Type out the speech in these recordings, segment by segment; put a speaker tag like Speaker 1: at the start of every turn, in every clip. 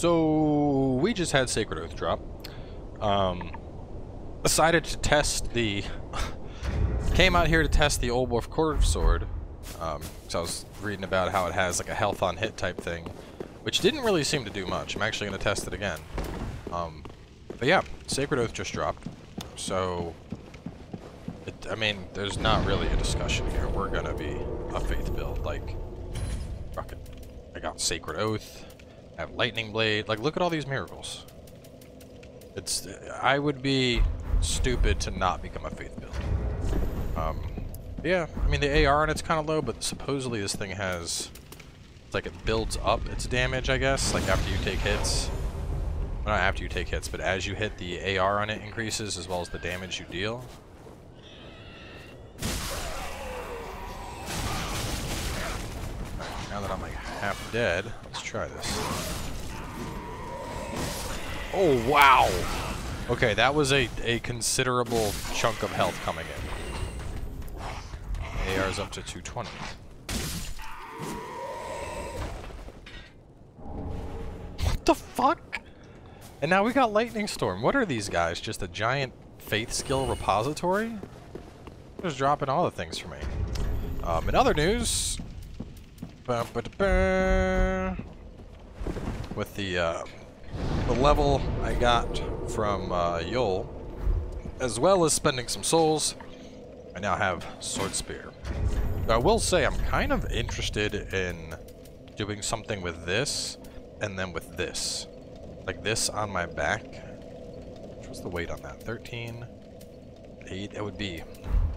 Speaker 1: So we just had Sacred Oath drop. Um, decided to test the. came out here to test the Old Wolf Curved Sword. Um, so I was reading about how it has like a health on hit type thing, which didn't really seem to do much. I'm actually going to test it again. Um, but yeah, Sacred Oath just dropped. So, it, I mean, there's not really a discussion here. We're going to be a faith build. Like, fuck it. I got Sacred Oath. Have Lightning Blade. Like, look at all these miracles. It's, I would be stupid to not become a faith build. Um, yeah, I mean, the AR on it's kind of low, but supposedly this thing has, like, it builds up its damage, I guess, like after you take hits. Well, not after you take hits, but as you hit, the AR on it increases, as well as the damage you deal. Now that I'm, like, half dead, try this. Oh, wow! Okay, that was a, a considerable chunk of health coming in. AR's up to 220. What the fuck? And now we got Lightning Storm. What are these guys? Just a giant faith skill repository? Just dropping all the things for me. Um, in other news, ba -ba -ba, with the uh, the level I got from uh, Yoel, as well as spending some souls, I now have Sword Spear. I will say I'm kind of interested in doing something with this and then with this. Like this on my back. What's the weight on that? 13, 8, it would be.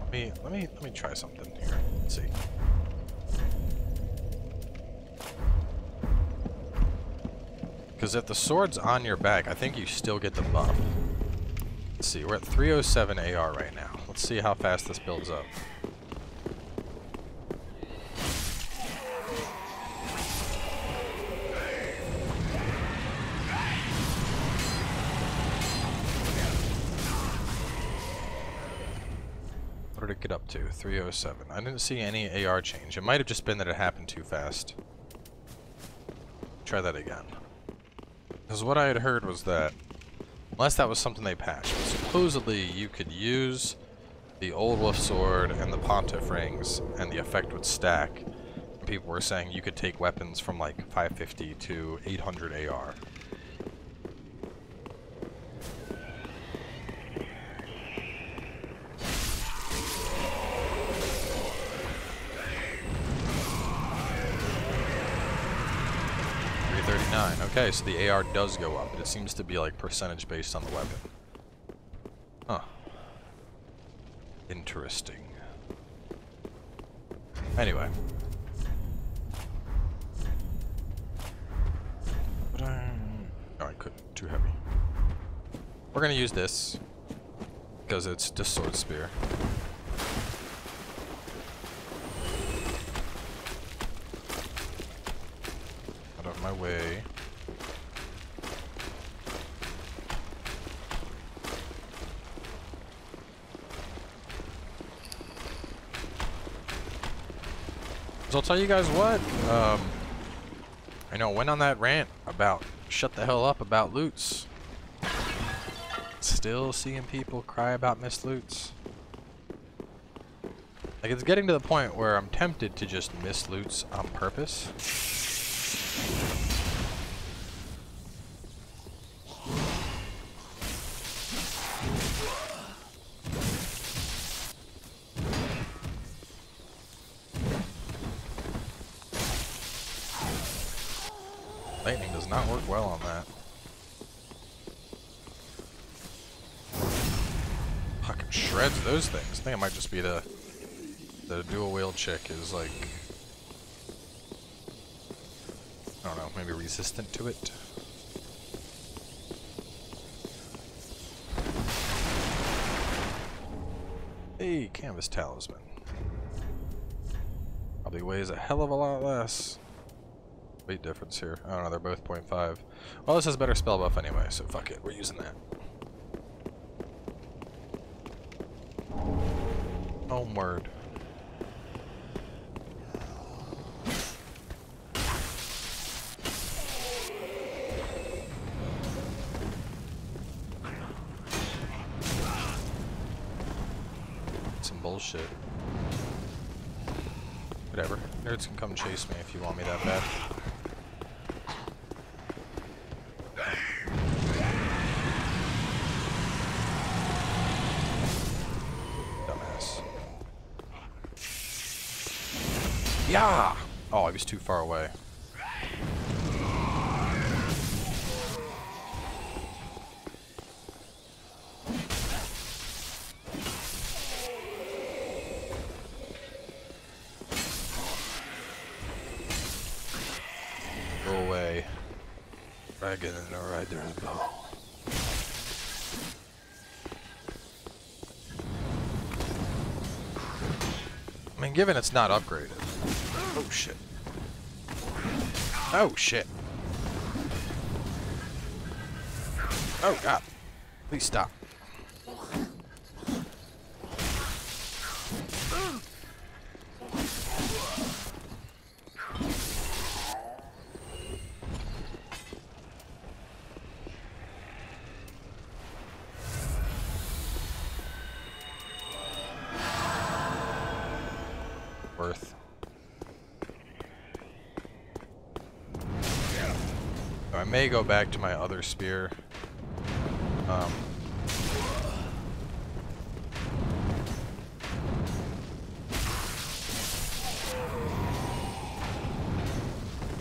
Speaker 1: Let me let me let me try something here. Let's see. Because if the sword's on your back, I think you still get the buff. Let's see, we're at 307 AR right now. Let's see how fast this builds up. What did it get up to? 307. I didn't see any AR change. It might have just been that it happened too fast. Try that again. Because what I had heard was that, unless that was something they patched, supposedly you could use the Old Wolf Sword and the Pontiff Rings, and the effect would stack. People were saying you could take weapons from like 550 to 800 AR. Okay, so the AR does go up, but it seems to be like percentage based on the weapon. Huh. Interesting. Anyway. Oh, I couldn't. Too heavy. We're gonna use this. Because it's just sword spear. Out of my way. I'll tell you guys what, um, I know, went on that rant about shut the hell up about loots. Still seeing people cry about missed loots. Like, it's getting to the point where I'm tempted to just miss loots on purpose. Think it might just be the the dual wield chick is like I don't know, maybe resistant to it. Hey, canvas talisman. Probably weighs a hell of a lot less weight difference here. I don't know, they're both 0.5. Well, this has better spell buff anyway, so fuck it, we're using that. Homeward. bullshit. Whatever. Nerds can come chase me if you want me that bad. Dumbass. Yeah! Oh, I was too far away. Go away. Dragon and a rider's bow. I mean, given it's not upgraded. Oh shit. Oh shit. Oh god. Please stop. Worth. I may go back to my other spear. Um,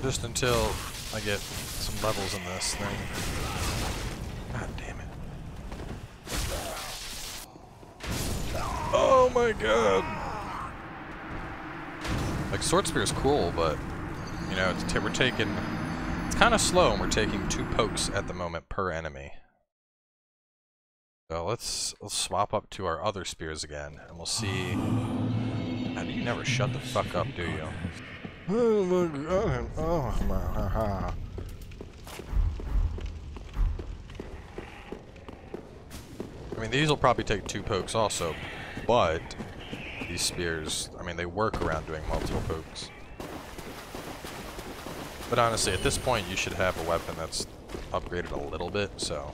Speaker 1: just until I get some levels in this thing. God damn it. Oh my god! Like, Sword Spear is cool, but, you know, it's we're taking... Kind of slow, and we're taking two pokes at the moment per enemy. So let's, let's swap up to our other spears again, and we'll see... How do you never shut the fuck up, do you? Oh my. I mean, these will probably take two pokes also, but these spears, I mean, they work around doing multiple pokes. But honestly, at this point, you should have a weapon that's upgraded a little bit, so...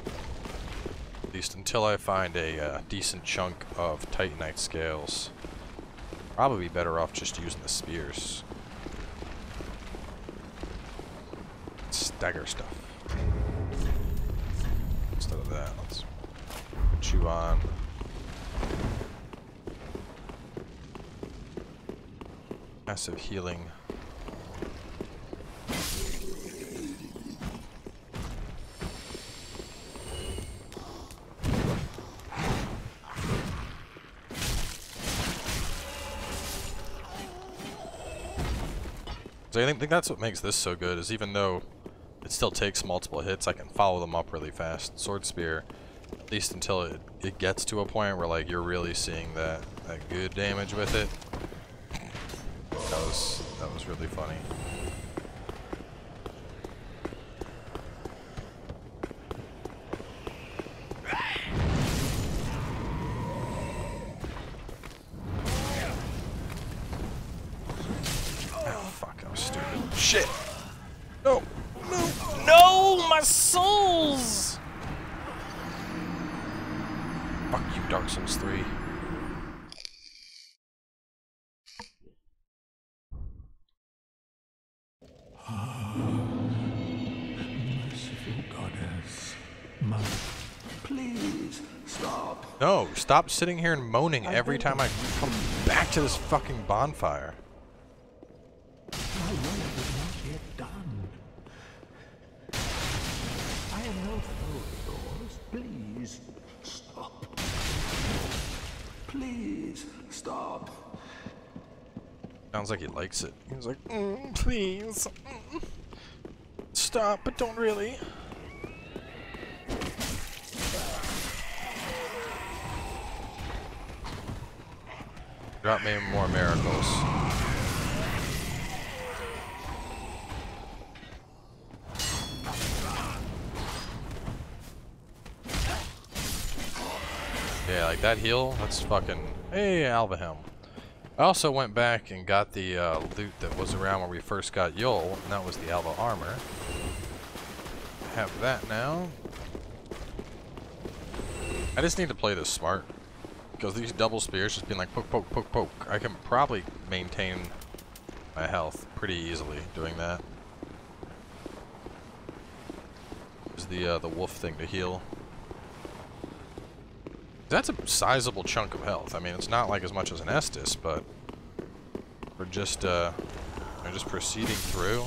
Speaker 1: At least until I find a uh, decent chunk of Titanite scales, probably better off just using the spears. Stagger stuff. Instead of that, let's put you on. Massive healing. So I think, think that's what makes this so good, is even though it still takes multiple hits, I can follow them up really fast. Sword Spear, at least until it, it gets to a point where like you're really seeing that, that good damage with it. That was that was really funny.
Speaker 2: Goddess, mother, please stop.
Speaker 1: No, stop sitting here and moaning every time I come back to this fucking bonfire.
Speaker 2: My work is not yet done. I am no foe of yours. Please stop. Please stop.
Speaker 1: Sounds like he likes it. He's like, mm, please. mm, Stop, but don't really. Drop me more miracles. Yeah, like that heal, that's fucking... Hey, Alvahelm. I also went back and got the uh, loot that was around where we first got Yoel, and that was the Alva armor. Have that now. I just need to play this smart. Because these double spears just being like poke, poke, poke, poke. I can probably maintain my health pretty easily doing that. Is the uh, the wolf thing to heal. That's a sizable chunk of health. I mean, it's not like as much as an Estus, but we're just uh, we're just proceeding through.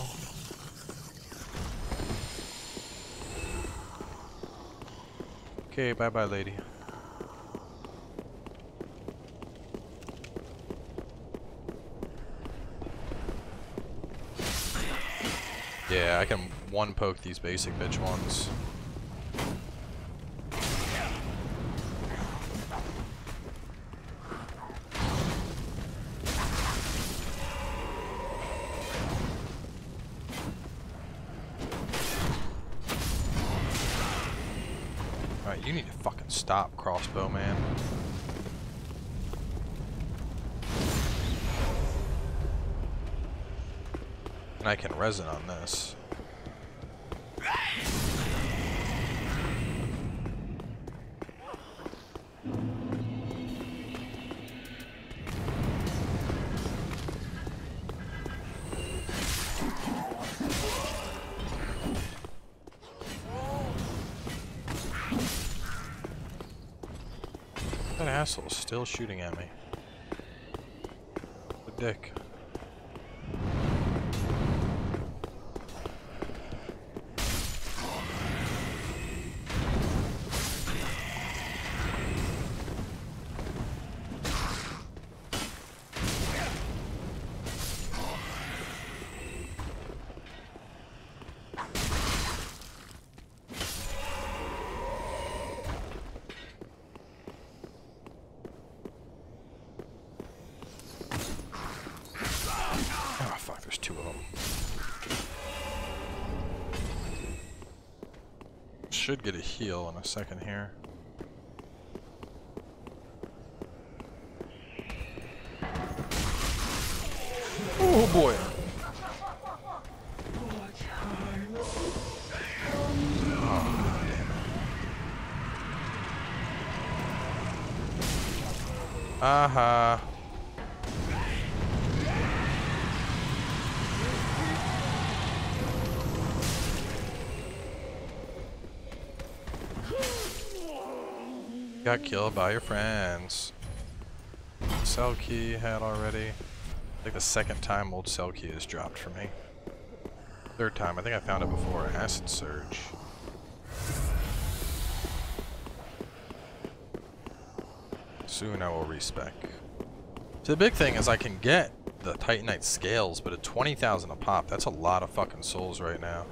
Speaker 1: Okay, bye bye, lady. Yeah, I can one poke these basic bitch ones. Resin on this. That asshole's still shooting at me. The dick. Heal in a second here. Oh boy. Oh, damn. Uh-huh. Got killed by your friends. Cell key had already. I think the second time old cell key has dropped for me. Third time, I think I found it before. Acid Surge. Soon I will respec. So the big thing is I can get the Titanite scales, but at 20,000 a pop, that's a lot of fucking souls right now.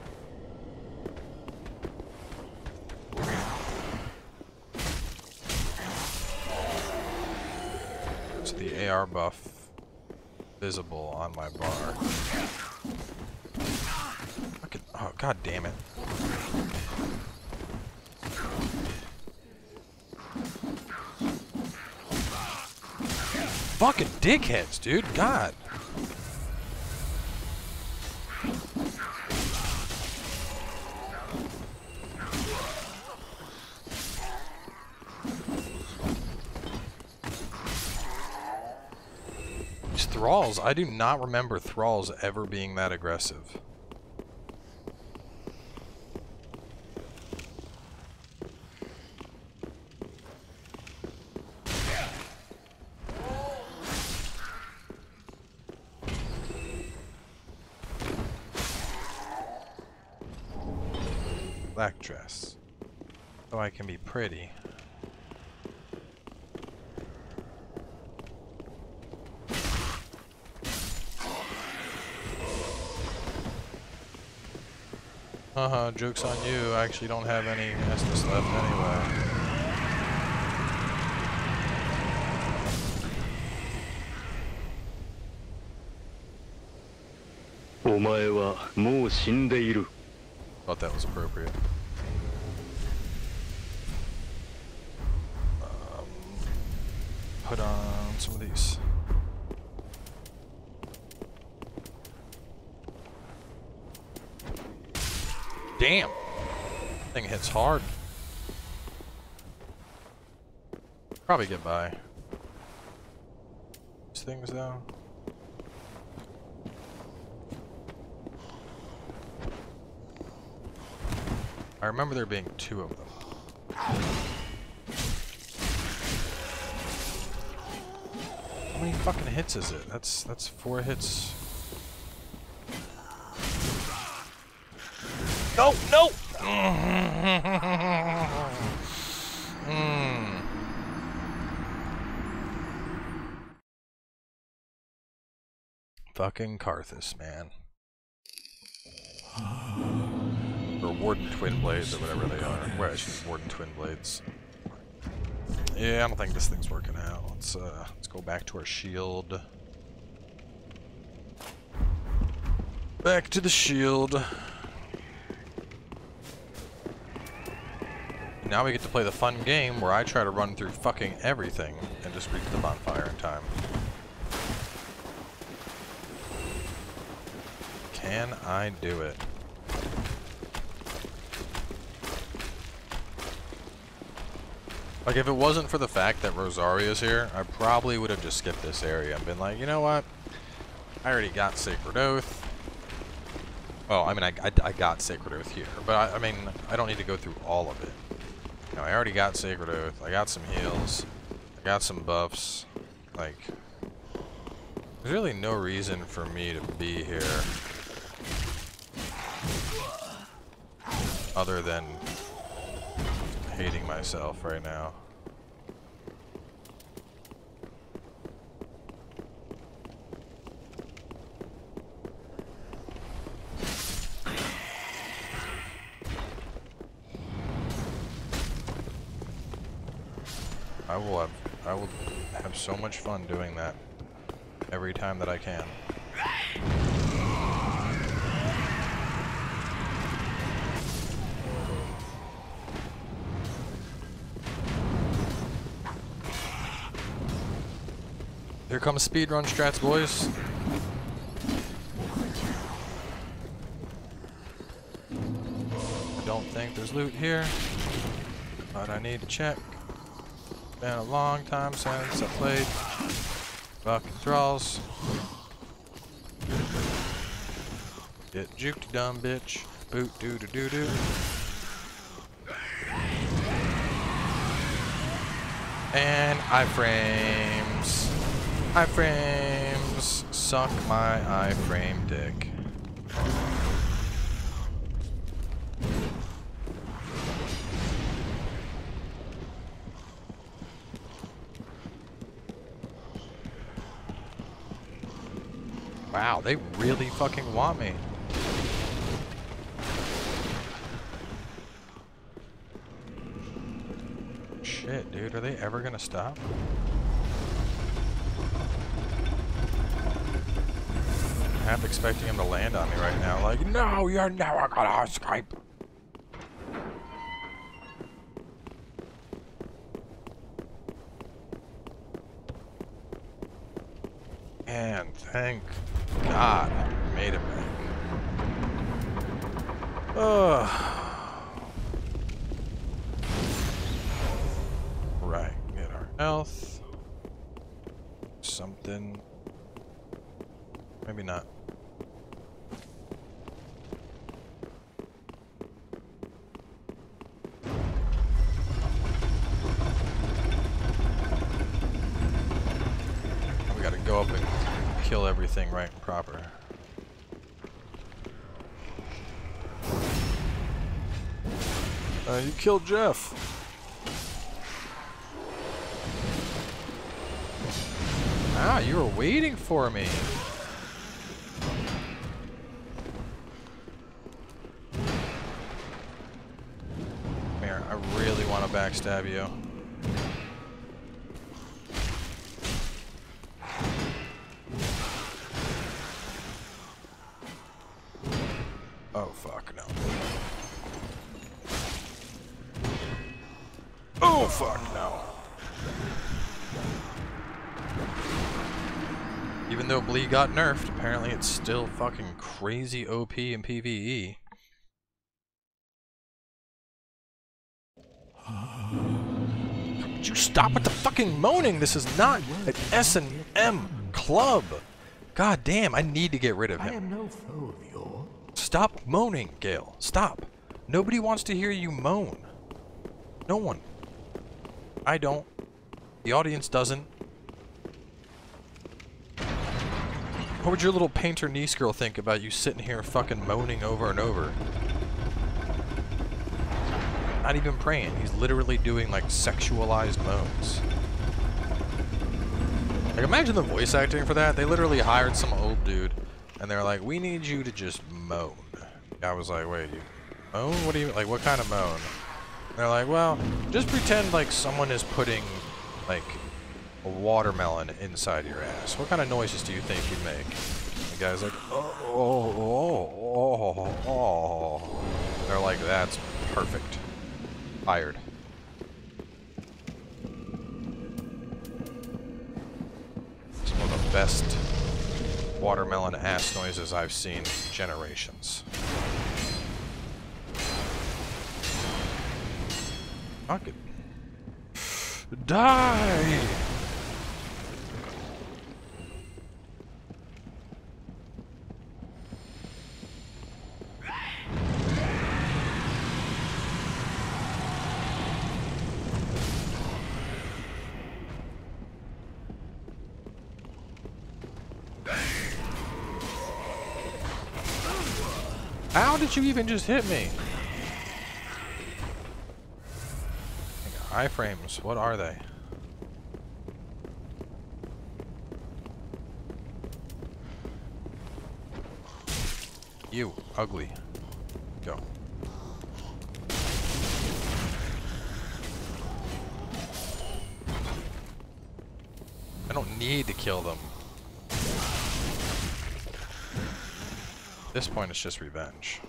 Speaker 1: The AR buff visible on my bar? Oh god damn it. Fucking dickheads, dude. God. Thralls, I do not remember thralls ever being that aggressive. Black dress. So I can be pretty. Uh-huh, joke's on you. I actually don't have any Estus left anyway. Thought that was appropriate. Hard. Probably get by. these things though? I remember there being two of them. How many fucking hits is it? That's that's four hits. No, no! Fucking Carthus, man. or Warden Twin Blades, or whatever they are. Well, Warden Twin Blades. Yeah, I don't think this thing's working out. Let's uh, let's go back to our shield. Back to the shield. Now we get to play the fun game where I try to run through fucking everything and just reach the bonfire in time. Can I do it? Like, if it wasn't for the fact that Rosaria's here, I probably would have just skipped this area and been like, you know what? I already got Sacred Oath. Well, I mean, I, I, I got Sacred Oath here, but I, I mean, I don't need to go through all of it. Know, I already got Sacred Oath, I got some heals, I got some buffs. Like, there's really no reason for me to be here other than hating myself right now. I will have I will have so much fun doing that every time that I can. Here comes speedrun strats, boys. I don't think there's loot here, but I need to check. Been a long time since I played fucking Thralls. Get juked, dumb bitch. Boot doo doo doo doo. And iframes. Iframes. Suck my iframe dick. Wow, they really fucking want me. Shit, dude, are they ever gonna stop? half expecting him to land on me right now. Like, no, you're never gonna escape. And thank God I made it back. Ugh. Right, get our health. Something. Maybe not. We gotta go up and kill everything right and proper. You killed Jeff. Ah, you were waiting for me. Here, I really want to backstab you. Oh, fuck, no. Oh, fuck, no. Even though Bleed got nerfed, apparently it's still fucking crazy OP in PvE. Would you stop with the fucking moaning? This is not an S&M club. God damn, I need to get rid of
Speaker 2: I
Speaker 1: him.
Speaker 2: am no foe of yours.
Speaker 1: Stop moaning, Gael. Stop. Nobody wants to hear you moan. No one. I don't. The audience doesn't. What would your little painter niece girl think about you sitting here fucking moaning over and over? Not even praying. He's literally doing like sexualized moans. Like imagine the voice acting for that. They literally hired some old dude and they're like, we need you to just moan. I was like, wait, you moan? What do you, like what kind of moan? They're like, well, just pretend like someone is putting like a watermelon inside your ass. What kind of noises do you think you'd make? The guy's like, oh, oh, oh, oh. They're like, that's perfect. Fired. It's one of the best watermelon ass noises I've seen in generations. Fuck it. Die! How did you even just hit me? Iframes, what are they? You, ugly. Go. I don't need to kill them. At this point, it's just revenge.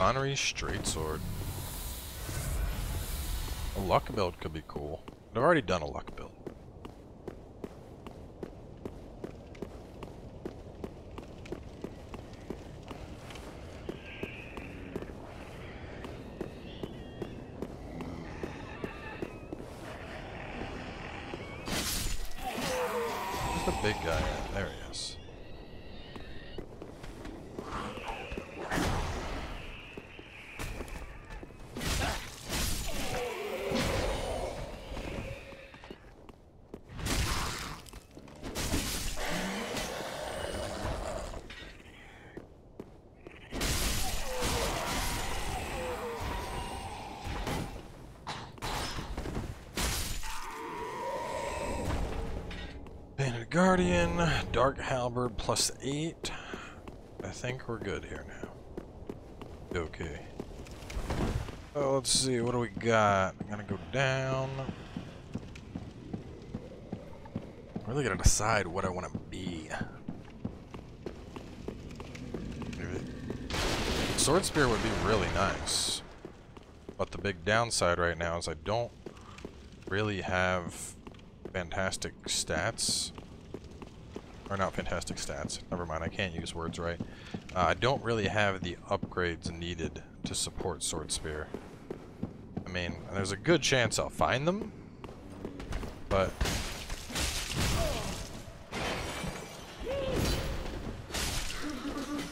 Speaker 1: Honorary straight sword. A luck build could be cool. I've already done a luck build. Where's the big guy at? There he is. Banded Guardian, Dark Halberd plus 8. I think we're good here now. Okay. Oh, let's see, what do we got? I'm gonna go down. I'm really gonna decide what I want to be. Sword Spear would be really nice. But the big downside right now is I don't really have fantastic stats. Or not fantastic stats. Never mind, I can't use words right. Uh, I don't really have the upgrades needed to support Sword Spear. I mean, there's a good chance I'll find them, but...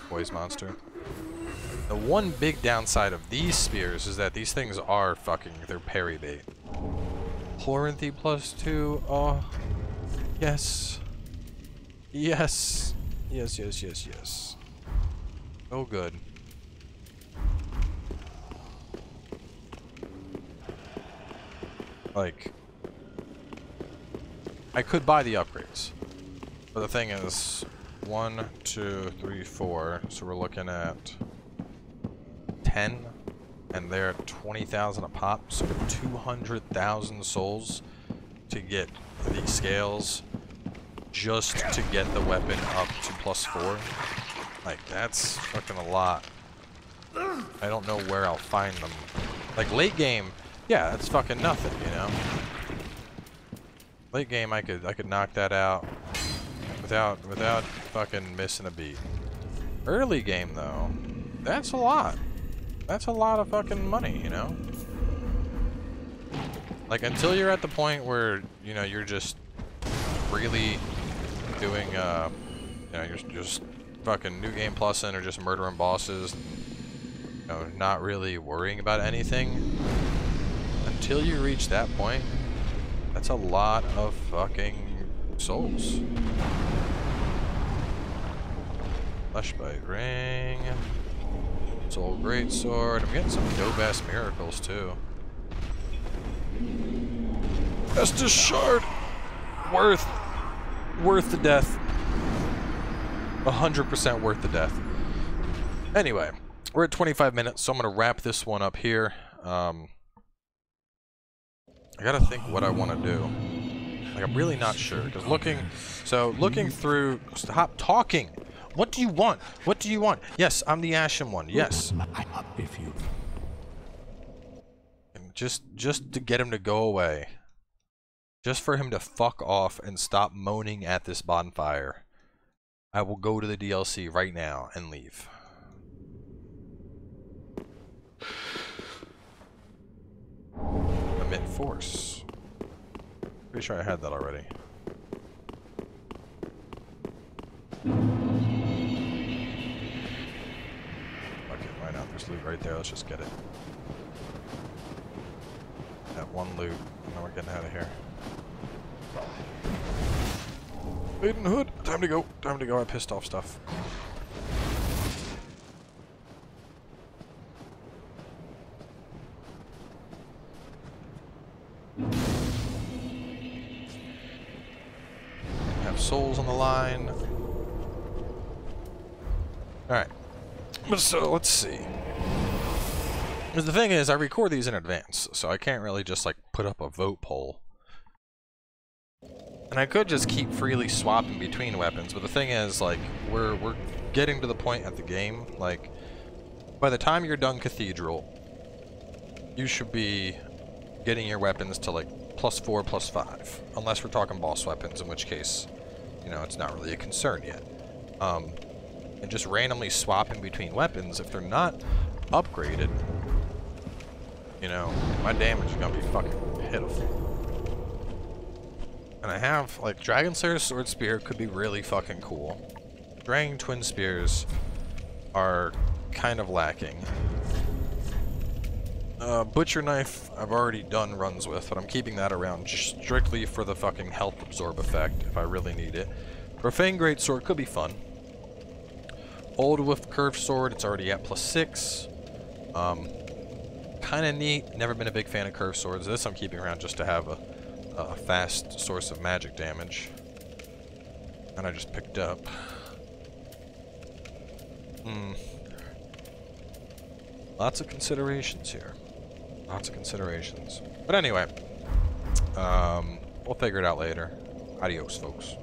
Speaker 1: Boys monster. The one big downside of these spears is that these things are fucking, they're parry bait. Chloranthy plus two. Oh, yes. Yes. Yes, yes, yes, yes. Oh, good. Like, I could buy the upgrades. But the thing is, one, two, three, four. So we're looking at 10 and they're 20,000 a pop, so 200,000 souls to get the scales just to get the weapon up to plus 4. Like, that's fucking a lot. I don't know where I'll find them. Like, late game, yeah, that's fucking nothing, you know? Late game, I could I could knock that out without without fucking missing a beat. Early game, though, that's a lot. That's a lot of fucking money, you know? Like, until you're at the point where, you know, you're just really doing, uh, you know, you're just fucking New Game Plus in or just murdering bosses, you know, not really worrying about anything. Until you reach that point, that's a lot of fucking souls. Fleshbite Ring. Soul Greatsword. I'm getting some dope ass miracles too. Estus Shard! Worth. Worth the death. 100% worth the death. Anyway, we're at 25 minutes, so I'm going to wrap this one up here. Um, I gotta think what I want to do. Like, I'm really not sure. Because looking... So, looking through... Stop talking! What do you want? What do you want? Yes, I'm the Ashen one. Yes.
Speaker 2: I'm up If you
Speaker 1: And just just to get him to go away. Just for him to fuck off and stop moaning at this bonfire. I will go to the DLC right now and leave. Emit force. Pretty sure I had that already. There's loot right there. Let's just get it. That one loot. And then we're getting out of here. Maiden Hood! Time to go. Time to go. I pissed off stuff. Have souls on the line. Alright. So, let's see. The thing is, I record these in advance, so I can't really just, like, put up a vote poll. And I could just keep freely swapping between weapons, but the thing is, like, we're, we're getting to the point at the game, like, by the time you're done Cathedral, you should be getting your weapons to, like, plus four, plus five. Unless we're talking boss weapons, in which case, you know, it's not really a concern yet. Um, and just randomly swapping between weapons, if they're not upgraded, you know, my damage is gonna be fucking pitiful. And I have, like, Dragon Slayer Sword Spear could be really fucking cool. Drang Twin Spears are kind of lacking. Uh, Butcher Knife, I've already done runs with, but I'm keeping that around strictly for the fucking health absorb effect, if I really need it. Profane Greatsword could be fun. Old Wolf Curved Sword, it's already at plus 6. Um, kind of neat. Never been a big fan of Curved Swords. This I'm keeping around just to have a, a fast source of magic damage. And I just picked up. Hmm. Lots of considerations here. Lots of considerations. But anyway, um, we'll figure it out later. Adios, folks.